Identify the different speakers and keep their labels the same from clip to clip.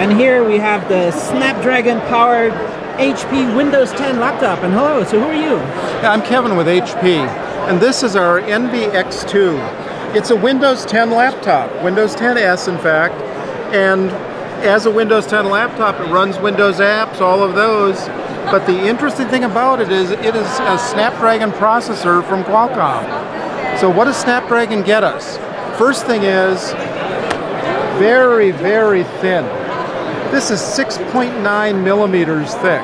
Speaker 1: And here we have the Snapdragon powered HP Windows 10 laptop. And hello, so who are you?
Speaker 2: I'm Kevin with HP, and this is our Envy X2. It's a Windows 10 laptop, Windows 10S in fact, and as a Windows 10 laptop, it runs Windows apps, all of those. But the interesting thing about it is it is a Snapdragon processor from Qualcomm. So what does Snapdragon get us? First thing is very, very thin. This is 6.9 millimeters thick.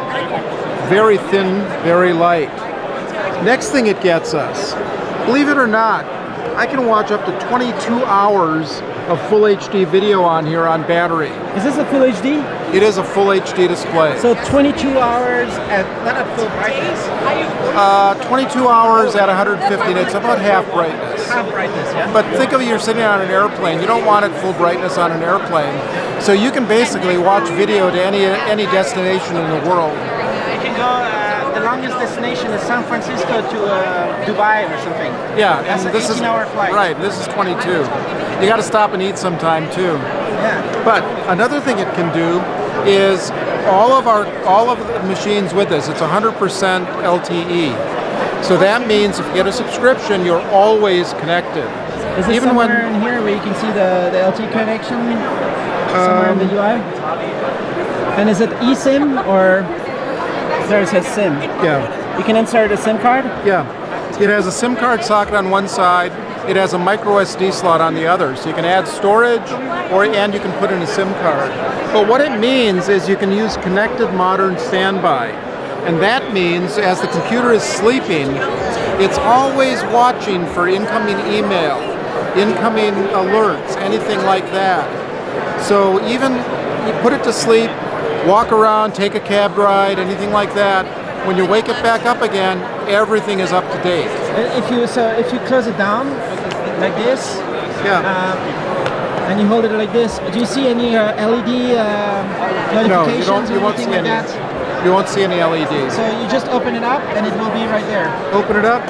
Speaker 2: Very thin, very light. Next thing it gets us, believe it or not, I can watch up to 22 hours of full HD video on here on battery.
Speaker 1: Is this a full HD?
Speaker 2: It is a full HD display.
Speaker 1: So 22 hours at not at full brightness.
Speaker 2: Uh, 22 hours at 150 nits, about half brightness.
Speaker 1: Half brightness, yeah.
Speaker 2: But think of it, you're sitting on an airplane. You don't want it full brightness on an airplane. So you can basically watch video to any any destination in the world.
Speaker 1: You can go. Uh, the longest destination is San Francisco to uh, Dubai or something.
Speaker 2: Yeah,
Speaker 1: That's
Speaker 2: and
Speaker 1: an
Speaker 2: this is
Speaker 1: 18-hour flight.
Speaker 2: right. This is 22. You got to stop and eat sometime too.
Speaker 1: Yeah.
Speaker 2: But another thing it can do is all of our all of the machines with us, It's 100% LTE. So that means if you get a subscription, you're always connected.
Speaker 1: Is this
Speaker 2: Even
Speaker 1: somewhere
Speaker 2: when
Speaker 1: in here where you can see the, the LTE connection? Somewhere in the
Speaker 2: Um,
Speaker 1: UI? And is it eSIM or there it says SIM?
Speaker 2: yeah,
Speaker 1: You can insert a SIM card?
Speaker 2: yeah, it has a SIM card socket on one side. It has a micro SD slot on the other, so you can add storage, or and you can put in a SIM card. But what it means is you can use connected modern standby, and that means as the computer is sleeping, it's always watching for incoming email, incoming alerts, anything like that. So even you put it to sleep, walk around, take a cab ride, anything like that. When you wake it back up again, everything is up to date.
Speaker 1: If you so if you close it down like this,
Speaker 2: Yeah.
Speaker 1: um, and you hold it like this, do you see any uh, LED uh,
Speaker 2: no, you
Speaker 1: notifications
Speaker 2: don't. You
Speaker 1: or
Speaker 2: won't
Speaker 1: anything
Speaker 2: see
Speaker 1: like
Speaker 2: any.
Speaker 1: that?
Speaker 2: You won't see any LEDs.
Speaker 1: So you just open it up and it will be right there.
Speaker 2: Open it up,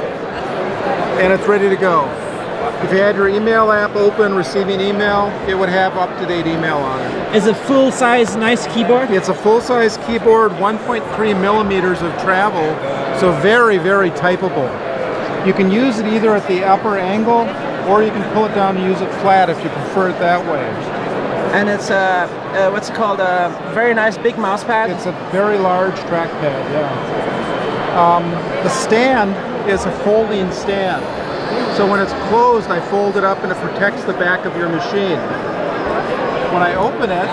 Speaker 2: and it's ready to go. If you had your email app open, receiving email, it would have up-to-date email on it.
Speaker 1: Is a full size nice keyboard?
Speaker 2: It's a full-size keyboard, 1.3 millimeters of travel, so very, very typable. You can use it either at the upper angle, or you can pull it down and use it flat if you prefer it that way.
Speaker 1: And it's uh, uh what's it called? A very nice big mouse pad.
Speaker 2: It's a very large trackpad, yeah. Um, the stand is a folding stand. So when it's closed, I fold it up and it protects the back of your machine. When I open it,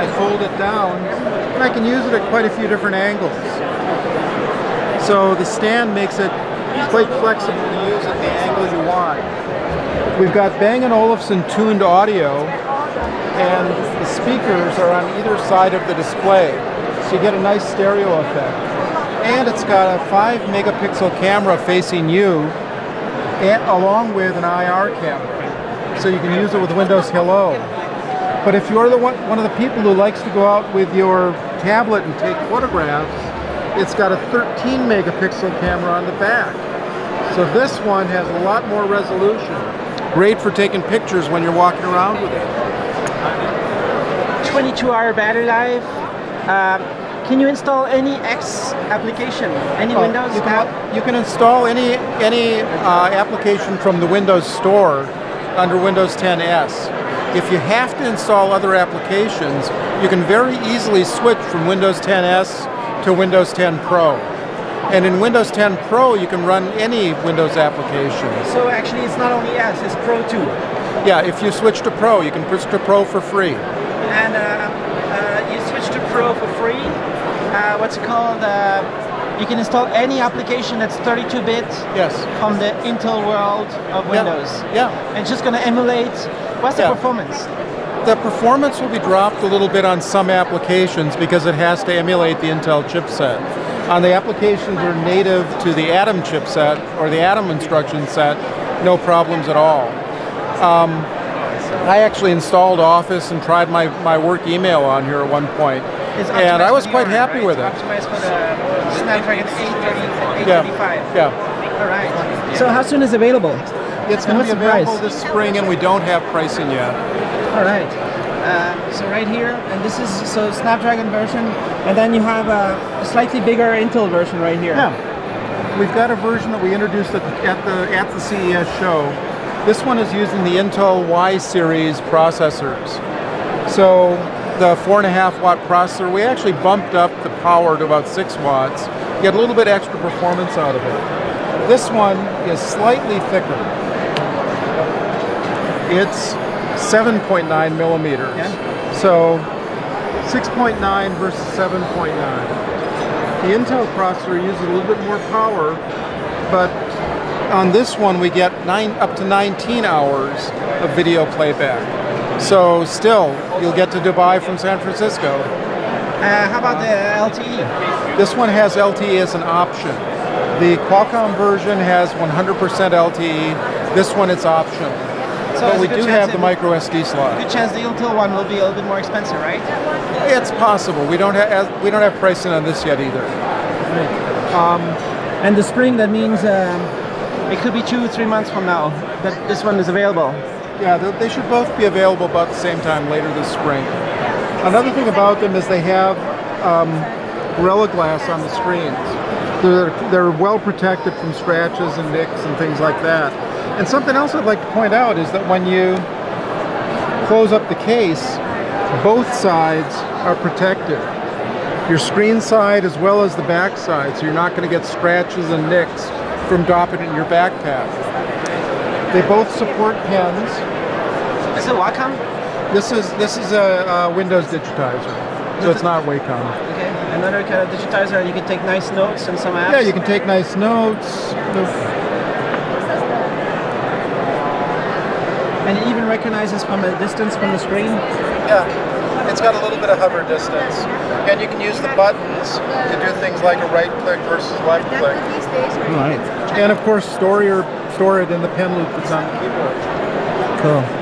Speaker 2: I fold it down, and I can use it at quite a few different angles. So the stand makes it quite flexible to use at the angle you want. We've got Bang & Olufsen tuned audio, and the speakers are on either side of the display, so you get a nice stereo effect. And it's got a 5 megapixel camera facing you, and, along with an IR camera, so you can use it with Windows Hello. But if you're the one, one of the people who likes to go out with your tablet and take photographs, it's got a 13 megapixel camera on the back. So this one has a lot more resolution. Great for taking pictures when you're walking around with it.
Speaker 1: 22 hour battery life. Um, can you install any X application? Any
Speaker 2: Uh,
Speaker 1: Windows
Speaker 2: you
Speaker 1: app?
Speaker 2: can, you can install any any uh, application from the Windows Store under Windows 10s. If you have to install other applications, you can very easily switch from Windows 10s to Windows 10 Pro. And in Windows 10 Pro, you can run any Windows application.
Speaker 1: So actually, it's not only S, it's Pro too.
Speaker 2: Yeah, if you switch to Pro, you can switch to Pro for free.
Speaker 1: And uh, uh, you switch to Pro for free. Uh, what's it called? Uh, you can install any application that's 32-bit
Speaker 2: Yes.
Speaker 1: from the Intel world of
Speaker 2: Yeah.
Speaker 1: Windows.
Speaker 2: Yeah.
Speaker 1: And it's just going to emulate. What's the
Speaker 2: Yeah.
Speaker 1: performance?
Speaker 2: The performance will be dropped a little bit on some applications because it has to emulate the Intel chipset. On the applications that are native to the ARM chipset or the ARM instruction set, no problems at all. Um, I actually installed Office and tried my, my work email on here at one point,
Speaker 1: It's
Speaker 2: and I was quite
Speaker 1: VR,
Speaker 2: happy
Speaker 1: right?
Speaker 2: with it.
Speaker 1: Optimized for the Snapdragon 830,
Speaker 2: Yeah,
Speaker 1: 835.
Speaker 2: yeah.
Speaker 1: All right. So how soon is it available?
Speaker 2: It's
Speaker 1: And
Speaker 2: going to be
Speaker 1: the price?
Speaker 2: available this spring, and we don't have pricing yet.
Speaker 1: All right. Uh, So right here, and this is so Snapdragon version, and then you have a, slightly bigger Intel version right here.
Speaker 2: Yeah. We've got a version that we introduced at the, at the, at the CES show. This one is using the Intel Y series processors. So the four and a half watt processor, we actually bumped up the power to about six watts. Get a little bit extra performance out of it. This one is slightly thicker. It's 7.9 millimeters.
Speaker 1: Yeah.
Speaker 2: So 6.9 versus 7.9. The Intel processor uses a little bit more power, but on this one we get nine up to 19 hours of video playback. So still, you'll get to Dubai from San Francisco.
Speaker 1: Uh, how about the LTE?
Speaker 2: This one has LTE as an option. The Qualcomm version has 100% LTE. This one it's optional.
Speaker 1: So
Speaker 2: but we do have the micro SD slot.
Speaker 1: Good chance the Intel one will be a little bit more expensive, right?
Speaker 2: It's possible. We don't have we don't have pricing on this yet either.
Speaker 1: And the spring, that means um, it could be two, three months from now that this one is available.
Speaker 2: Yeah, they- they should both be available about the same time later this spring. Another thing about them is they have um, Gorilla Glass on the screens. They're, they're well protected from scratches and nicks and things like that. And something else I'd like to point out is that when you close up the case, both sides are protected. Your screen side as well as the back side, so you're not going to get scratches and nicks from dropping it in your backpack. They both support pens.
Speaker 1: Is it Wacom?
Speaker 2: This is this is a, a Windows digitizer, so it's not Wacom.
Speaker 1: Okay. Another kind of digitizer, and you can take nice notes and some apps.
Speaker 2: Yeah, you can take nice notes.
Speaker 1: And it even recognizes from a distance from the screen.
Speaker 2: Yeah, it's got a little bit of hover distance, and you can use the buttons to do things like a right click versus left click,
Speaker 1: Right.
Speaker 2: and of course store your store it in the pen loop that's on the keyboard.
Speaker 1: Cool.